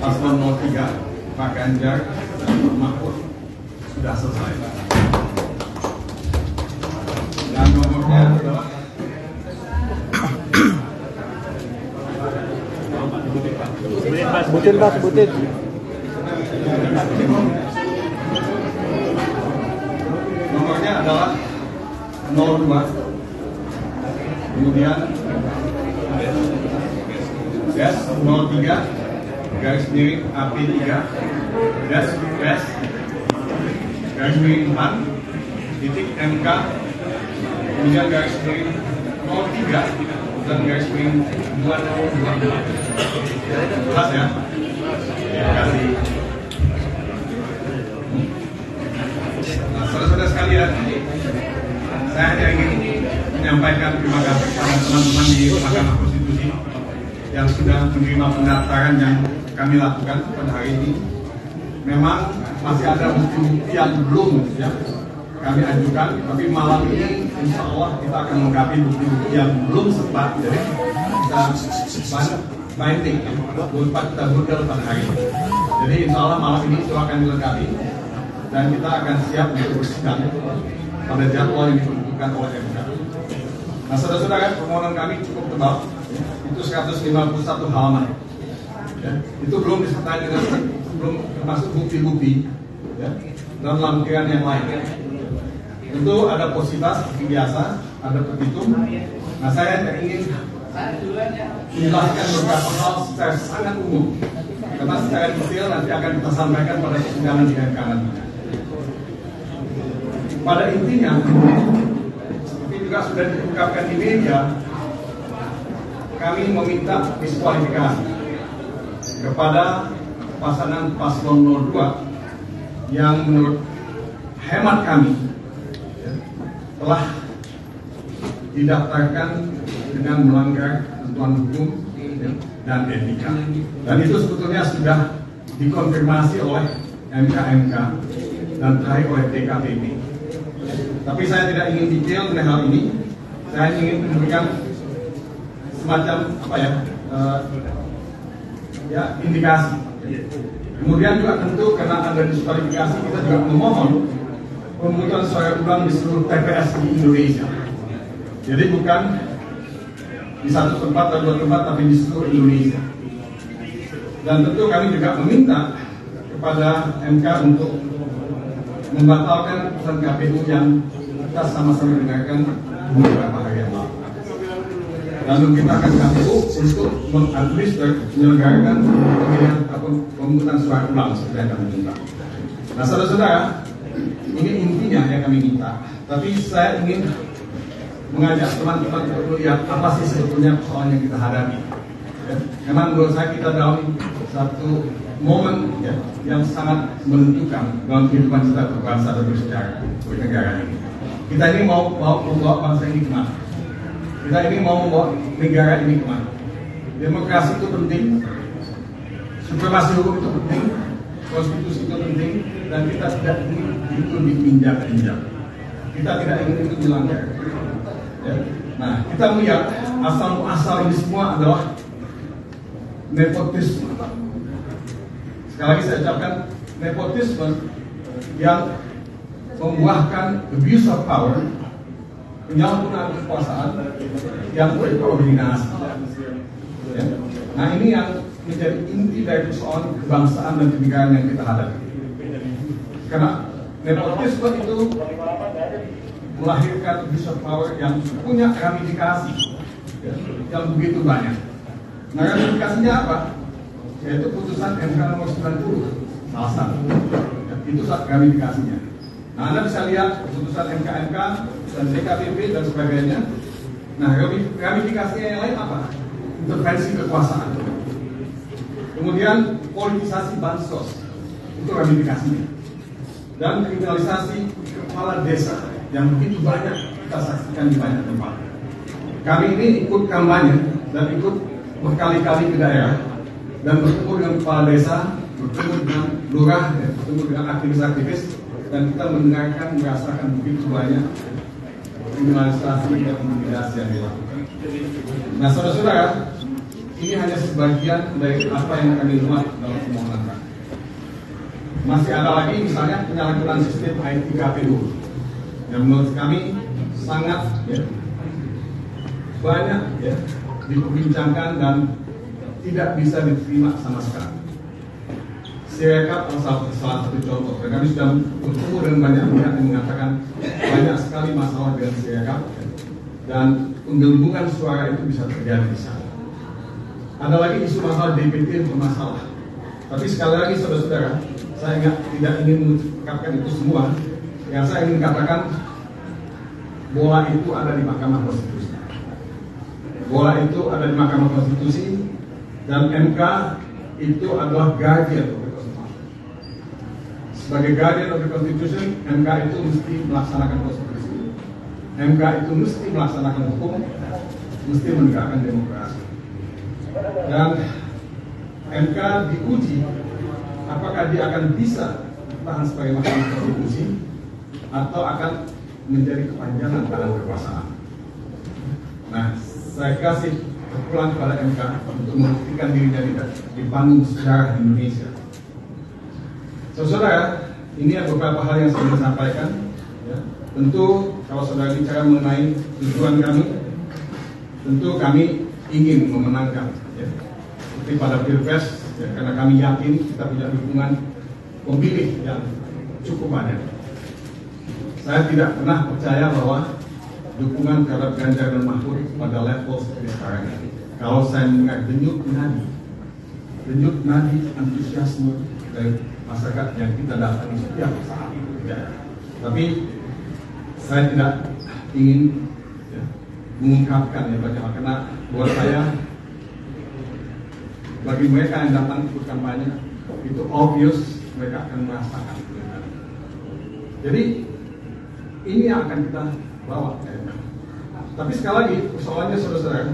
paslon 03 Pak Ganjar dan Pak Mahfud sudah selesai. Dan nomornya adalah Sebutin Pak, sebutin. nomornya adalah 02 kemudian dash 03 garis miring AP3 dash dash garis miring 4 titik MK kemudian garis miring 03 dan garis miring 2022 jelas ya? Terima kasih saudara-saudara sekalian, saya hanya ingin menyampaikan terima kasih kepada teman-teman di Mahkamah Konstitusi yang sudah menerima pendaftaran yang kami lakukan pada hari ini. Memang masih ada bukti-bukti yang belum ya kami ajukan, tapi malam ini insya Allah kita akan mengkapi bukti-bukti yang belum sempat, jadi kita banyak binding, ya. belum sempat kita burdel pada hari ini. Jadi insya Allah malam ini itu akan dilengkapi dan kita akan siap untuk bersidang pada jadwal yang ditentukan oleh MK. Nah, saudara-saudara, permohonan kami cukup tebal, itu 151 halaman. Ya, itu belum disertai dengan belum termasuk bukti-bukti ya, dan lampiran yang lain. Tentu ada positas seperti biasa, ada petitum. Nah, saya ingin menjelaskan beberapa hal secara sangat umum karena secara detail nanti akan kita sampaikan pada persidangan di MK pada intinya seperti juga sudah diungkapkan di media kami meminta diskualifikasi kepada pasangan paslon 02 yang menurut hemat kami ya, telah didaftarkan dengan melanggar ketentuan hukum ya, dan etika dan itu sebetulnya sudah dikonfirmasi oleh MK-MK dan terakhir oleh DKPP tapi saya tidak ingin detail mengenai hal ini. Saya ingin memberikan semacam apa ya, uh, ya indikasi. Kemudian juga tentu karena ada diskualifikasi kita juga memohon pemungutan suara ulang di seluruh TPS di Indonesia. Jadi bukan di satu tempat atau dua tempat tapi di seluruh Indonesia. Dan tentu kami juga meminta kepada MK untuk membatalkan putusan KPU yang kita sama-sama dengarkan beberapa. Lalu kita akan KPU untuk mengadminister menyelenggarakan pemilihan ataupun pemungutan suara ulang seperti yang kami minta. Nah, saudara-saudara, ini intinya yang kami minta. Tapi saya ingin mengajak teman-teman untuk melihat apa sih sebetulnya persoalan yang kita hadapi. Ya, memang menurut saya kita dalam satu momen ya, yang sangat menentukan dalam kehidupan kita berbangsa dan bersejarah bernegara ini. Kita ini mau mau membawa bangsa ini ke mana? Kita ini mau membawa negara ini ke mana? Demokrasi itu penting, supremasi hukum itu penting, konstitusi itu penting, dan kita tidak ingin itu diinjak-injak. Kita tidak ingin itu dilanggar. Ya. Nah, kita melihat asal asal ini semua adalah nepotisme. Sekali lagi saya ucapkan nepotisme yang membuahkan abuse of power, penyalahgunaan kekuasaan yang berkoordinasi. Ya. Nah ini yang menjadi inti dari persoalan kebangsaan dan kenegaraan yang kita hadapi. Karena nepotisme itu melahirkan abuse power yang punya ramifikasi ya, yang begitu banyak. Nah ramifikasinya apa? Yaitu putusan MK nomor 90 salah satu. Ya, itu ramifikasinya. Nah Anda bisa lihat putusan MK-MK dan DKPP dan sebagainya. Nah ramifikasinya yang lain apa? Intervensi kekuasaan. Kemudian politisasi bansos itu ramifikasinya. Dan kriminalisasi kepala desa yang begitu banyak kita saksikan di banyak tempat. Kami ini ikut kampanye dan ikut berkali-kali ke daerah dan bertemu dengan kepala desa, bertemu dengan lurah, bertemu dengan aktivis-aktivis dan kita mendengarkan merasakan begitu banyak kriminalisasi dan intimidasi yang dilakukan. Nah, saudara-saudara, ini hanya sebagian dari apa yang kami muat dalam permohonan kami. Masih ada lagi misalnya penyalahgunaan sistem IT KPU yang menurut kami sangat ya, banyak ya, diperbincangkan dan tidak bisa diterima sama sekali. Sirekap salah, satu contoh. Dan kami sudah bertemu dengan banyak pihak yang mengatakan banyak sekali masalah dengan Sirekap dan penggelembungan suara itu bisa terjadi di sana. Ada lagi isu masalah DPT yang bermasalah. Tapi sekali lagi saudara-saudara, saya enggak, tidak ingin mengungkapkan itu semua. Yang saya ingin katakan, bola itu ada di Mahkamah Konstitusi. Bola itu ada di Mahkamah Konstitusi dan MK itu adalah Constitution. Sebagai guardian of the Constitution, MK itu mesti melaksanakan konstitusi. MK itu mesti melaksanakan hukum, mesti menegakkan demokrasi. Dan MK diuji apakah dia akan bisa tahan sebagai mahkamah konstitusi atau akan menjadi kepanjangan tangan kekuasaan. Nah, saya kasih pulang kepada MK untuk membuktikan dirinya di, di panggung sejarah Indonesia. Saudara, ini ada beberapa hal yang saya ingin sampaikan. Ya. Tentu kalau saudara bicara mengenai tujuan kami, tentu kami ingin memenangkan. Ya. Seperti pada pilpres, ya, karena kami yakin kita punya dukungan pemilih yang cukup banyak. Saya tidak pernah percaya bahwa dukungan terhadap Ganjar dan Mahfud pada level seperti sekarang. Kalau saya mendengar denyut nadi, denyut nadi antusiasme dari masyarakat yang kita datangi setiap saat itu ya. Tapi saya tidak ingin ya, mengungkapkan ya bagaimana karena buat saya bagi mereka yang datang ikut kampanye itu obvious mereka akan merasakan jadi ini yang akan kita bawa ya. tapi sekali lagi persoalannya saudara-saudara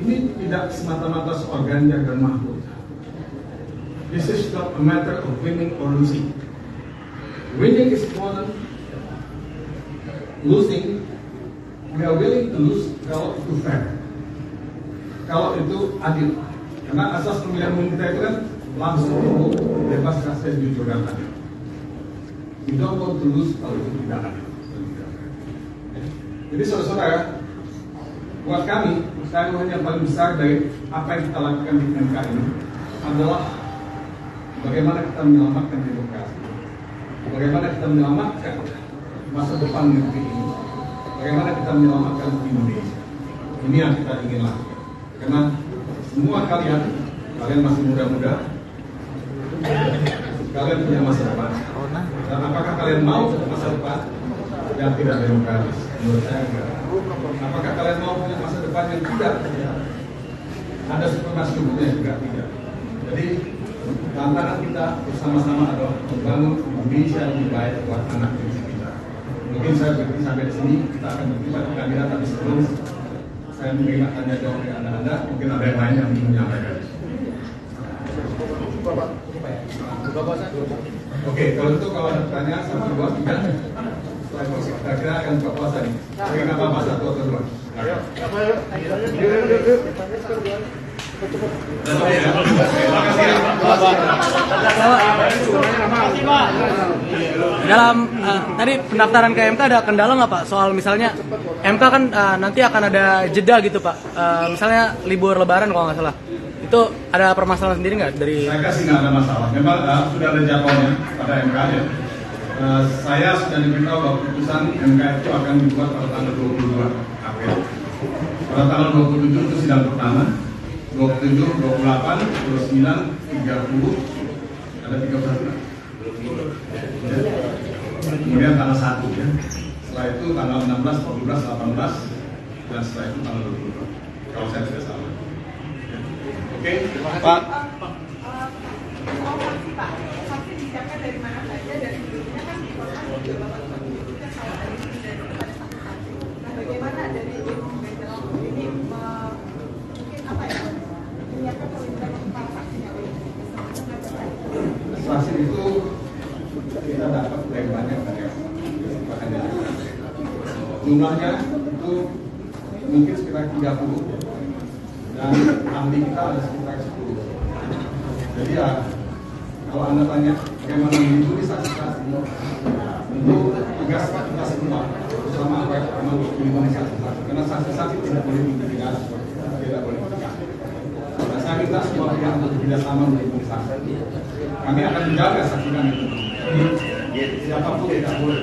ini tidak semata-mata soal Ganjar dan this is not a matter of winning or losing winning is important losing we are willing to lose kalau itu fair kalau itu adil karena asas pemilihan umum kita itu kan langsung umum, bebas rahasia jujur dan adil. We don't want to lose kalau itu tidak adil. Jadi saudara-saudara, buat kami, taruhan yang paling besar dari apa yang kita lakukan di MK ini adalah bagaimana kita menyelamatkan demokrasi, bagaimana kita menyelamatkan masa depan negeri ini, bagaimana kita menyelamatkan Indonesia. Ini yang kita ingin lakukan. Karena semua kalian, kalian masih muda-muda, kalian punya masa depan. Dan apakah kalian mau masa depan yang tidak demokratis? Menurut saya enggak. Apakah kalian mau punya masa depan yang tidak ada supremasi juga tidak. Jadi tantangan kita bersama-sama adalah membangun Indonesia yang baik buat anak cucu kita. Mungkin saya berhenti sampai di sini, kita akan berhenti pada kandidat, tapi sebelum saya menerima tanya jawab dari anda-anda, mungkin ada yang lain yang ingin menyampaikan. Oke, kalau itu kalau ada pertanyaan satu dua tiga, saya kira akan buka puasa. Oke, nggak apa-apa satu atau dua. Dalam uh, tadi pendaftaran ke MK ada kendala nggak Pak? Soal misalnya MK kan uh, nanti akan ada jeda gitu Pak. Uh, misalnya libur Lebaran kalau nggak salah. Itu ada permasalahan sendiri nggak dari? Saya kasih nggak ada masalah. Memang uh, sudah ada jadwalnya pada MK ya. Uh, saya sudah diberitahu bahwa keputusan MK itu akan dibuat pada tanggal 22 April. Pada tanggal 27 itu sidang pertama, 27, 28, 29, 30, ada 31 ya. Kemudian tanggal 1 ya. Setelah itu tanggal 16, 17, 18 dan setelah itu tanggal 22. Kalau saya tidak salah. Ya. Oke, Pak. Oh, saksi Pak, saksi disiapkan dari mana saja dari sebelumnya kan diinformasi di Bapak Ibu kan kalau hari ini sudah kepada satu saksi. Nah, bagaimana dari Jenderal ini me- mungkin apa ya menyiapkan perlindungan untuk para saksinya Saksi itu kita dapat dari banyak dari bahkan dari jumlahnya itu mungkin sekitar 30 dan ahli kita ada sekitar 10. Jadi ya, kalau anda tanya bagaimana melindungi saksi-saksi, tentu tugas kita semua, bersama apa yang memang melindungi saksi-saksi. Karena saksi-saksi tidak boleh diintimidasi, tidak boleh ditekan. Nah, saya minta semua pihak untuk bekerjasama melindungi saksi. Kami akan menjaga saksi kami. Siapa pun tidak boleh.